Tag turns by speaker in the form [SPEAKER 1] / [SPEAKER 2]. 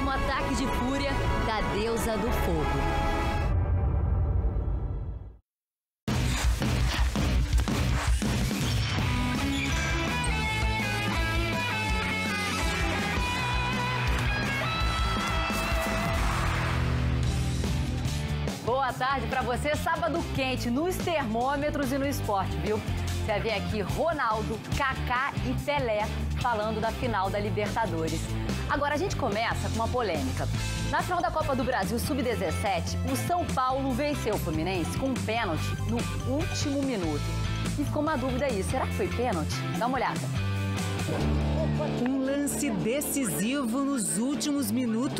[SPEAKER 1] próximo ataque de fúria da deusa do fogo. Boa tarde para você. Sábado quente nos termômetros e no esporte, viu? Você ver aqui Ronaldo, Kaká e Pelé falando da final da Libertadores. Agora a gente começa com uma polêmica. Na final da Copa do Brasil Sub-17, o São Paulo venceu o Fluminense com um pênalti no último minuto. E ficou uma dúvida aí, será que foi pênalti? Dá uma olhada.
[SPEAKER 2] Um lance decisivo nos últimos minutos